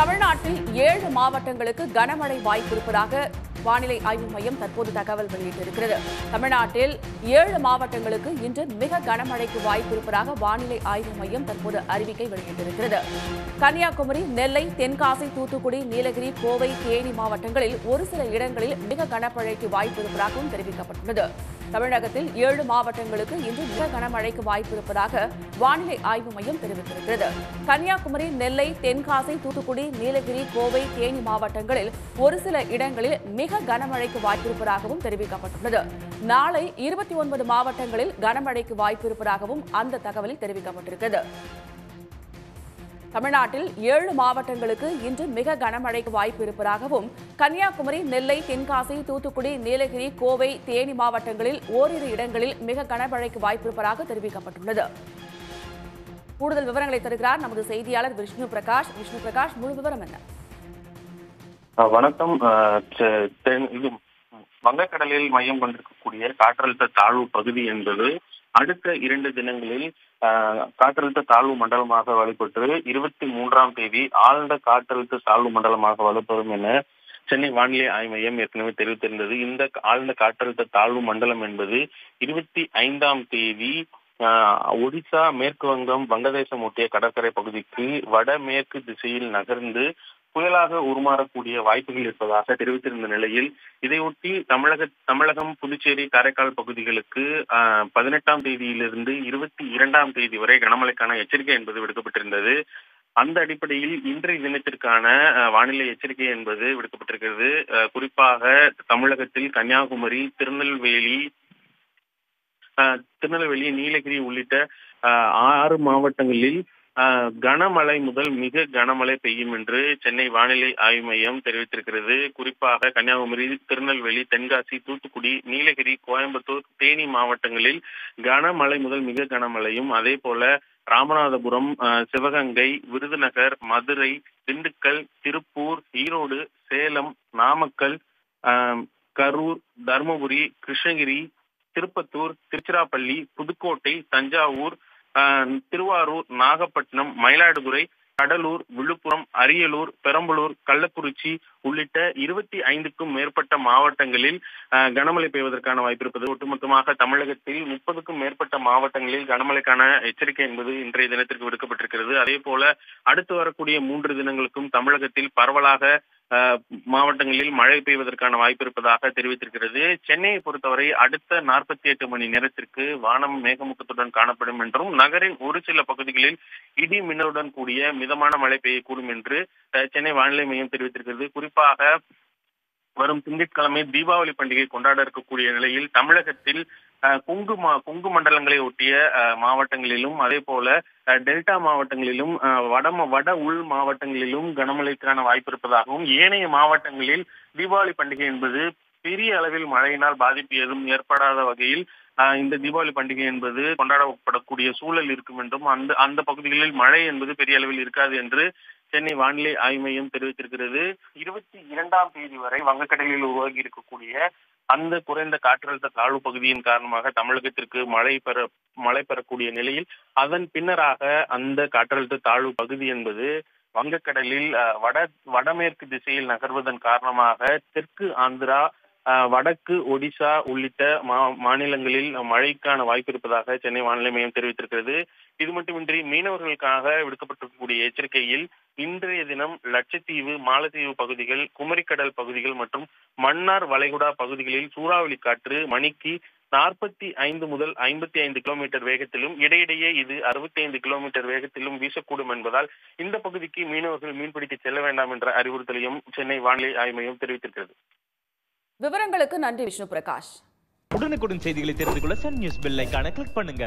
தமிழ்நாட்டில் ஏழு மாவட்டங்களுக்கு கனமழை வாய்ப்பிருப்பதாக வானிலை ஆய்வு மையம் தற்போது தகவல் வெளியிட்டிருக்கிறது. தமிழ்நாட்டில் ஏழு மாவட்டங்களுக்கு இன்று மிக கனமழைக்கு வாய்ப்பு இருப்பதாக வானிலை ஆய்வு மையம் தற்போது அறிவிக்கை வெளியிட்டிருக்கிறது. கன்னியாகுமரி நெல்லை தென்காசி தூத்துக்குடி நீலகிரி கோவை தேனி மாவட்டங்களில் ஒரு சில இடங்களில் மிக கனமழைக்கு வாய்ப்பு இருப்பதாகவும் தெரிவிக்கப்பட்டுள்ளது. தமிழகத்தில் ஏழு மாவட்டங்களுக்கு இன்று மிக கனமழைக்கு வாய்ப்பு இருப்பதாக வானிலை ஆய்வு மையம் தெரிவித்திருக்கிறது. கன்னியாகுமரி நெல்லை தென்காசி தூத்துக்குடி நீலகிரி கோவை தேனி மாவட்டங்களில் ஒரு சில இடங்களில் மிக கனமழைக்கு வாய்ப்பிருப்பதாகவும் தெரிவிக்கப்பட்டுள்ளது. நாளை இருபத்தி ஒன்பது மாவட்டங்களில் கனமழைக்கு வாய்ப்பிருப்பதாகவும் அந்த தகவலில் தெரிவிக்கப்பட்டிருக்கிறது. தமிழ்நாட்டில் ஏழு மாவட்டங்களுக்கு இன்று மிக கனமழைக்கு வாய்ப்பு இருப்பதாகவும் கன்னியாகுமரி நெல்லை தென்காசி தூத்துக்குடி நீலகிரி கோவை தேனி மாவட்டங்களில் ஓரிரு இடங்களில் மிக கனமழைக்கு வாய்ப்பிருப்பதாக தெரிவிக்கப்பட்டுள்ளது. கூடுதல் விவரங்களை தருகிறார் நமது செய்தியாளர் விஷ்ணு பிரகாஷ். விஷ்ணு பிரகாஷ் முழு விவரம் என்ன? வணக்கம். இது வங்கக்கடலில் மையம் கொண்டிருக்கக்கூடிய காற்றழுத்த தாழ்வு பகுதி என்பது அடுத்த இரண்டு தினங்களில் காற்றழுத்த தாழ்வு மண்டலமாக வலுப்பெற்று இருபத்தி மூன்றாம் தேதி ஆழ்ந்த காற்றழுத்த தாழ்வு மண்டலமாக வலுப்பெறும் என சென்னை வானிலை ஆய்வு மையம் ஏற்கனவே தெரிவித்திருந்தது. இந்த ஆழ்ந்த காற்றழுத்த தாழ்வு மண்டலம் என்பது இருபத்தி ஐந்தாம் தேதி ஒடிசா மேற்கு வங்கம் வங்கதேசம் ஒட்டிய கடற்கரை பகுதிக்கு வடமேற்கு திசையில் நகர்ந்து புயலாக உருமாறக்கூடிய வாய்ப்புகள் இருப்பதாக தெரிவித்திருந்த நிலையில் இதையொட்டி தமிழக தமிழகம் புதுச்சேரி காரைக்கால் பகுதிகளுக்கு பதினெட்டாம் தேதியிலிருந்து இருபத்தி இரண்டாம் தேதி வரை கனமழைக்கான எச்சரிக்கை என்பது விடுக்கப்பட்டிருந்தது. அந்த அடிப்படையில் இன்றைய தினத்திற்கான வானிலை எச்சரிக்கை என்பது விடுக்கப்பட்டிருக்கிறது. குறிப்பாக தமிழகத்தில் கன்னியாகுமரி திருநெல்வேலி ஆஹ், திருநெல்வேலி நீலகிரி உள்ளிட்ட ஆஹ், ஆறு மாவட்டங்களில் கனமழை முதல் மிக கனமழை பெய்யும் என்று சென்னை வானிலை ஆய்வு மையம் தெரிவித்திருக்கிறது. குறிப்பாக கன்னியாகுமரி திருநெல்வேலி தென்காசி தூத்துக்குடி நீலகிரி கோயம்புத்தூர் தேனி மாவட்டங்களில் கனமழை முதல் மிக கனமழையும் அதே போல ராமநாதபுரம் ஆஹ், சிவகங்கை விருதுநகர் மதுரை திண்டுக்கல் திருப்பூர் ஈரோடு சேலம் நாமக்கல் ஆஹ், கரூர் தருமபுரி கிருஷ்ணகிரி திருப்பத்தூர் திருச்சிராப்பள்ளி புதுக்கோட்டை தஞ்சாவூர் திருவாரூர் நாகப்பட்டினம் மயிலாடுதுறை கடலூர் விழுப்புரம் அரியலூர் பெரம்பலூர் கள்ளக்குறிச்சி உள்ளிட்ட இருபத்தி ஐந்துக்கும் மேற்பட்ட மாவட்டங்களில் கனமழை பெய்வதற்கான வாய்ப்பு இருப்பது. ஒட்டுமொத்தமாக தமிழகத்தில் முப்பதுக்கும் மேற்பட்ட மாவட்டங்களில் கனமழைக்கான எச்சரிக்கை என்பது இன்றைய தினத்திற்கு விடுக்கப்பட்டிருக்கிறது. அதே போல அடுத்து வரக்கூடிய மூன்று தினங்களுக்கும் தமிழகத்தில் பரவலாக மாவட்டங்களில் மழை பெய்வதற்கான வாய்ப்பு இருப்பதாக தெரிவித்திருக்கிறது. சென்னையை பொறுத்தவரை அடுத்த நாற்பத்தி எட்டு மணி நேரத்திற்கு வானம் மேகமுக்கத்துடன் காணப்படும் என்றும் நகரின் ஒரு சில பகுதிகளில் இடி மின்னலுடன் கூடிய மிதமான மழை பெய்யக்கூடும் என்று அஹ், சென்னை வானிலை மையம் தெரிவித்திருக்கிறது. குறிப்பாக வரும் திங்கட்கிழமை தீபாவளி பண்டிகை கொண்டாட இருக்கக்கூடிய நிலையில் தமிழகத்தில் கொங்கு மா கொங்கு மண்டலங்களை ஒட்டிய மாவட்டங்களிலும் அதே போல டெல்டா மாவட்டங்களிலும் வட வட உள் மாவட்டங்களிலும் கனமழைக்கான வாய்ப்பு இருப்பதாகவும் ஏனைய மாவட்டங்களில் தீபாவளி பண்டிகை என்பது பெரிய அளவில் மழையினால் பாதிப்பு எதுவும் ஏற்படாத வகையில் இந்த தீபாவளி பண்டிகை என்பது கொண்டாடப்படக்கூடிய சூழல் இருக்கும் என்றும் அந்த அந்த பகுதிகளில் மழை என்பது பெரிய அளவில் இருக்காது என்று சென்னை வானிலை ஆய்வு மையம் தெரிவித்திருக்கிறது. இருபத்தி இரண்டாம் தேதி வரை வங்கக்கடலில் உருவாகி இருக்கக்கூடிய அந்த குறைந்த காற்றழுத்த தாழ்வு பகுதியின் காரணமாக தமிழகத்திற்கு மழை பெற மழை பெறக்கூடிய நிலையில் அதன் பின்னராக அந்த காற்றழுத்த தாழ்வு பகுதி என்பது வங்கக்கடலில் வட வடமேற்கு திசையில் நகர்வதன் காரணமாக தெற்கு ஆந்திரா ஆஹ், வடக்கு ஒடிசா உள்ளிட்ட மா- மாநிலங்களில் மழைக்கான வாய்ப்பு இருப்பதாக சென்னை வானிலை மையம் தெரிவித்திருக்கிறது. இது மட்டுமின்றி மீனவர்களுக்காக விடுக்கப்பட்டிருக்கக்கூடிய எச்சரிக்கையில் இன்றைய தினம் லட்சத்தீவு மாலத்தீவு பகுதிகள் குமரிக்கடல் பகுதிகள் மற்றும் மன்னார் வளைகுடா பகுதிகளில் சூறாவளி காற்று மணிக்கு நாற்பத்தி ஐந்து முதல் ஐம்பத்தி ஐந்து கிலோமீட்டர் வேகத்திலும் இடையிடையே இது அறுபத்தி ஐந்து கிலோமீட்டர் வேகத்திலும் வீசக்கூடும் என்பதால் இந்த பகுதிக்கு மீனவர்கள் மீன்பிடிக்க செல்ல வேண்டாம் என்ற அறிவுறுத்தலையும் சென்னை வானிலை ஆய்வு மையம் தெரிவித்திருக்கிறது. விவரங்களுக்கு நன்றி விஷ்ணு பிரகாஷ் உடனுக்குடன் செய்திகளை தெரிந்து கொள்ள சன் நியூஸ் பெல் ஐகானை கிளிக் பண்ணுங்க.